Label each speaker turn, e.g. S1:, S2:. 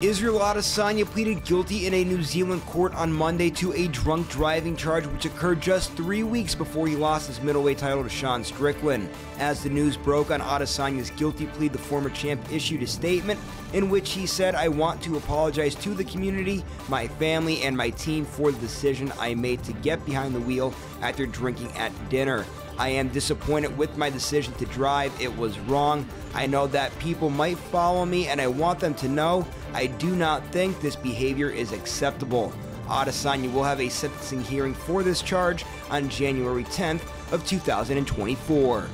S1: Israel Adesanya pleaded guilty in a New Zealand court on Monday to a drunk driving charge which occurred just three weeks before he lost his middleweight title to Sean Strickland. As the news broke on Adesanya's guilty plea, the former champ issued a statement in which he said, I want to apologize to the community, my family, and my team for the decision I made to get behind the wheel after drinking at dinner. I am disappointed with my decision to drive. It was wrong. I know that people might follow me, and I want them to know I do not think this behavior is acceptable. Adesanya will have a sentencing hearing for this charge on January 10th of 2024.